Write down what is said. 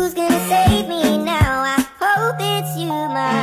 Who's gonna save me now? I hope it's you, my